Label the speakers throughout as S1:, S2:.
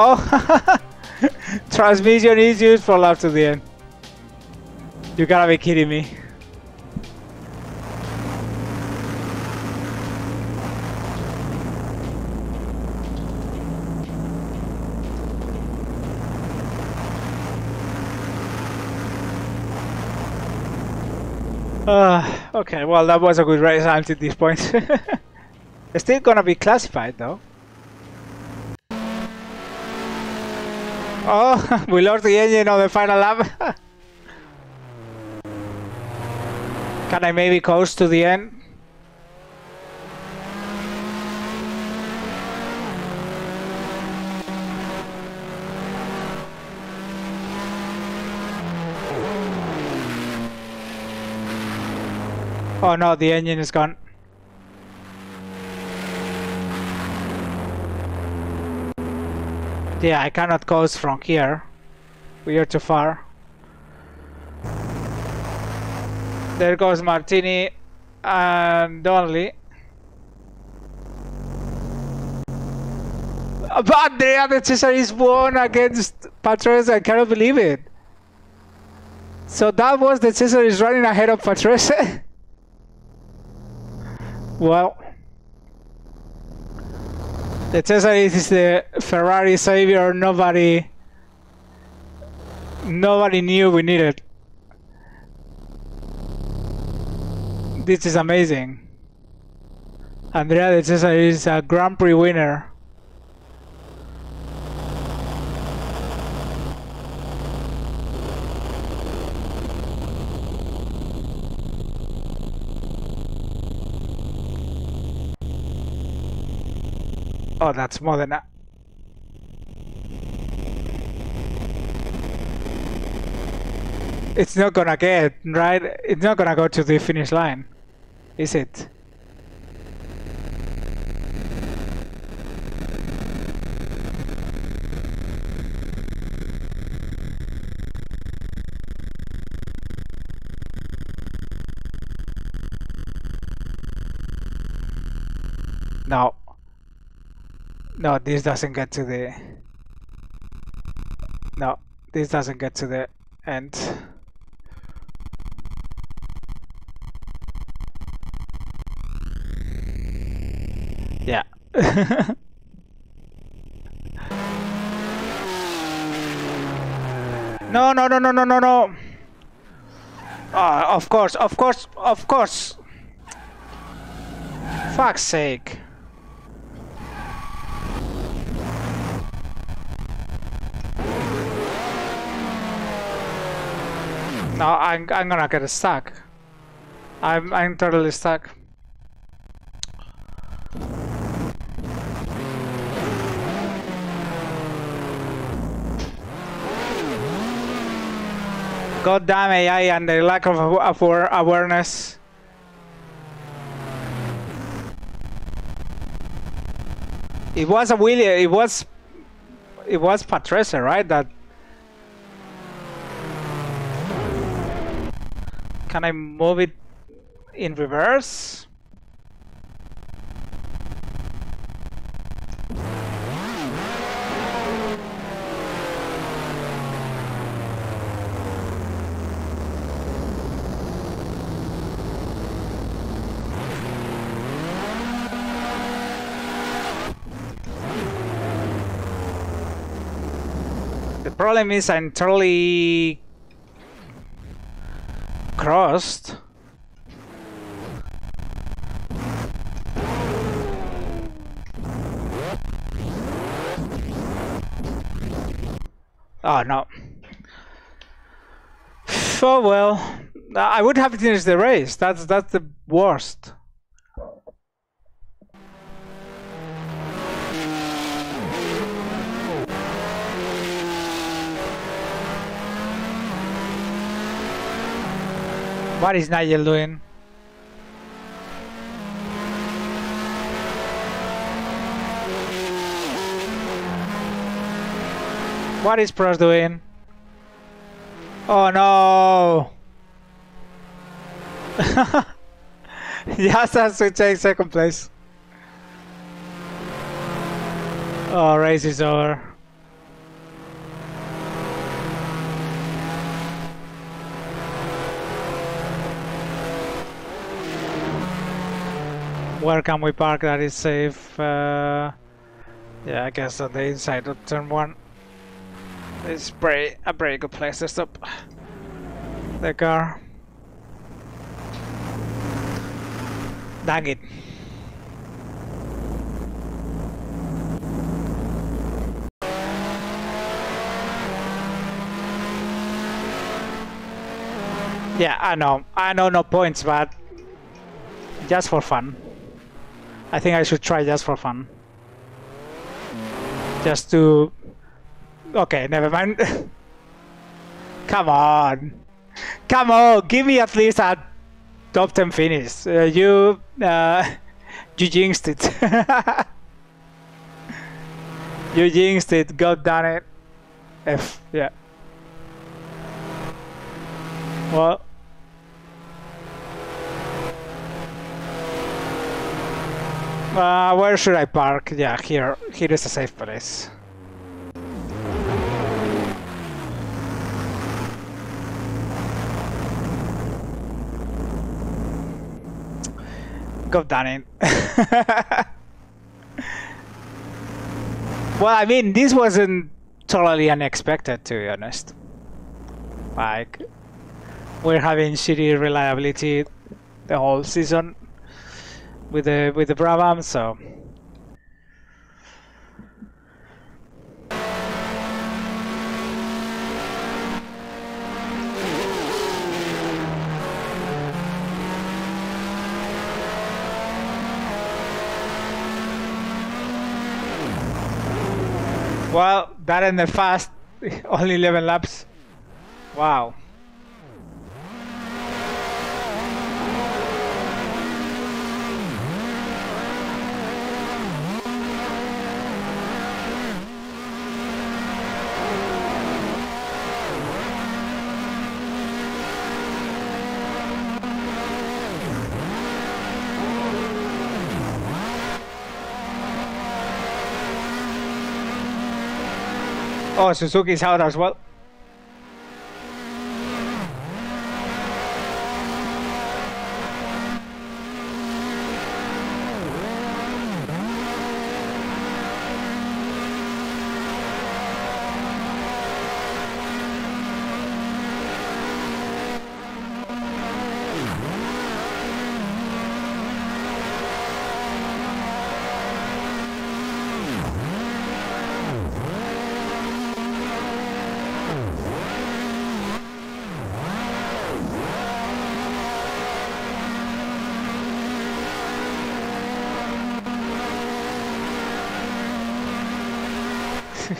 S1: Oh! Transmission is used useful up to the end. You gotta be kidding me. Uh, okay, well that was a good race until this point. still gonna be classified though. Oh, we lost the engine on the final lap. Can I maybe coast to the end? Oh no, the engine is gone. Yeah, I cannot coast from here. We are too far. There goes Martini and Donnelly. But Andrea De Cesaris won against Patrese. I cannot believe it. So that was De Cesaris running ahead of Patrese. well, De Cesaris is the Ferrari savior. Nobody, nobody knew we needed. This is amazing. Andrea De Cesaris is a Grand Prix winner. Oh, that's more than that. It's not gonna get, right? It's not gonna go to the finish line, is it? No. No, this doesn't get to the... No, this doesn't get to the end. Yeah. no, no, no, no, no, no, no. Ah, of course, of course, of course. Fuck's sake. No, I'm, I'm gonna get stuck. I'm, I'm totally stuck. God damn AI and the lack of, of awareness. It was a William, it was, it was Patrese, right? That Can I move it in reverse? The problem is I'm totally crossed. Oh no. Oh well. I would have finished the race. That's that's the worst. What is Nigel doing? What is Prost doing? Oh no! Just has to take second place. Oh, race is over. Where can we park that is safe? Uh, yeah, I guess on the inside of turn one. It's pretty, a pretty good place to stop the car. Dang it. Yeah, I know. I know no points, but just for fun. I think I should try just for fun. Just to... Okay, never mind. Come on. Come on, give me at least a top 10 finish. Uh, you... Uh, you jinxed it. you jinxed it, god damn it. F, yeah. Well... Uh, where should I park? Yeah, here. Here is a safe place. God damn it. well, I mean, this wasn't totally unexpected, to be honest. Like, we're having shitty reliability the whole season with the with the Brabham, so Well, that in the fast, only 11 laps. Wow. Oh, Suzuki's out as well.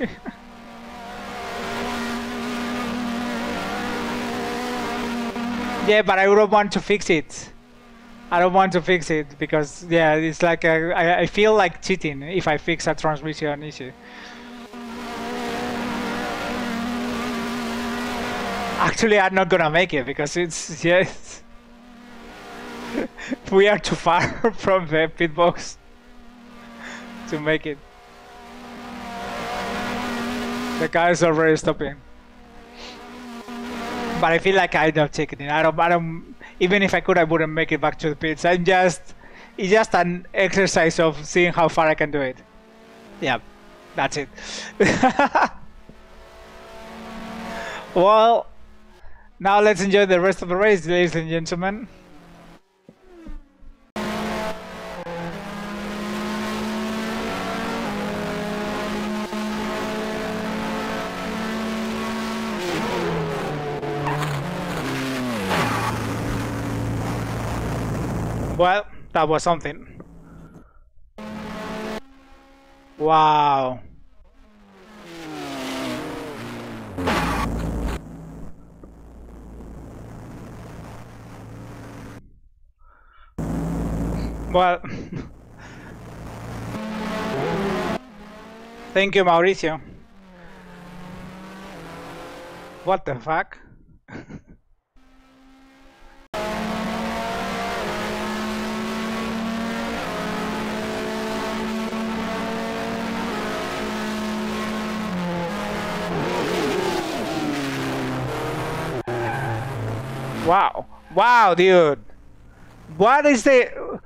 S1: yeah, but I don't want to fix it. I don't want to fix it because yeah, it's like a, I, I feel like cheating if I fix a transmission issue. Actually, I'm not gonna make it because it's yes, we are too far from the pit box to make it. The is already stopping. But I feel like I don't take it in. I don't, I don't, even if I could, I wouldn't make it back to the pits. I'm just, it's just an exercise of seeing how far I can do it. Yeah, that's it. well, now let's enjoy the rest of the race, ladies and gentlemen. Well, that was something. Wow. Well, thank you, Mauricio. What the fuck? Wow. Wow, dude. What is the...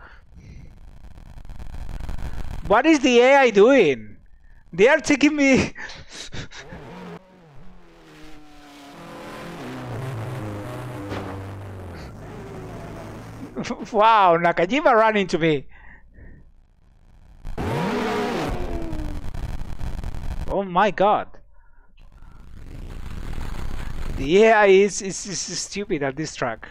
S1: What is the AI doing? They are taking me. wow, Nakajima ran into me. Oh my god. The it's, is, is stupid at this track.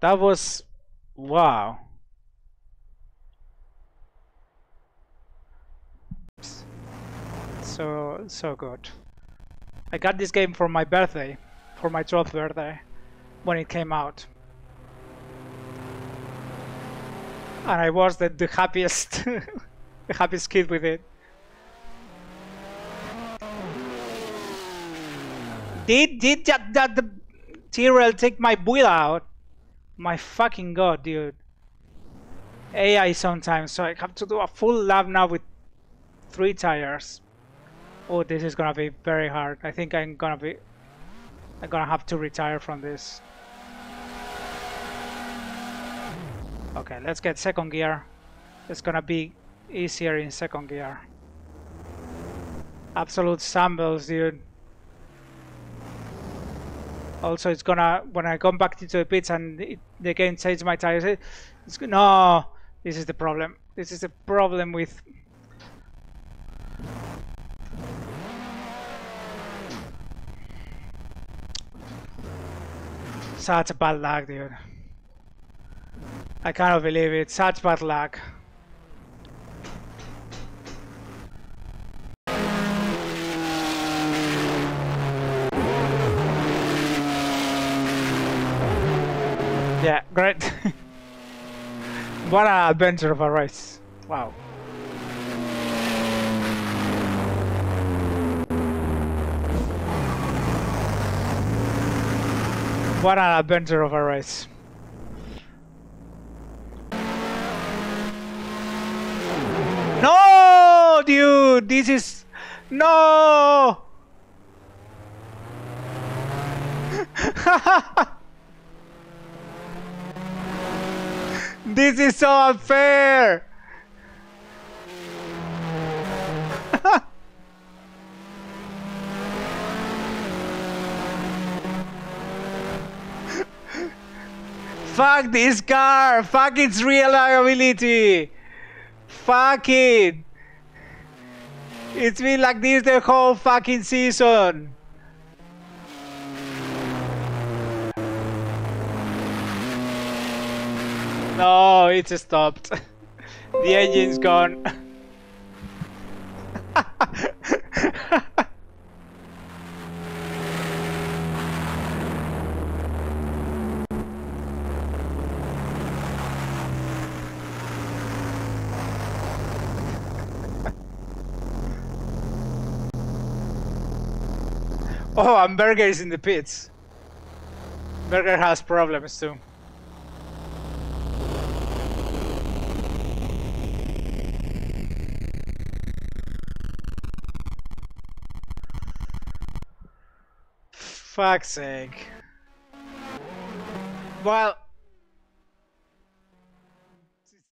S1: That was wow. So so good. I got this game for my birthday, for my 12th birthday, when it came out. And I was the, the happiest the happiest kid with it. Did did that, that the Tyrrell take my wheel out? My fucking god, dude. AI sometimes, so I have to do a full lap now with three tires. Oh, this is gonna be very hard. I think I'm gonna be... I'm gonna have to retire from this. Okay, let's get second gear. It's gonna be easier in second gear. Absolute shambles, dude. Also, it's gonna when I come back into the pits and it, the game changes my tires. It's no. This is the problem. This is the problem with. Such a bad luck, dude. I cannot believe it. Such bad luck. Yeah, great. what an adventure of a race. Wow. What an adventure of a race. No, dude, this is no. This is so unfair! Fuck this car! Fuck its reliability! Fuck it! It's been like this the whole fucking season! No, it stopped. the engine's gone. oh, and Berger is in the pits. Berger has problems too. fuck's sake. Well,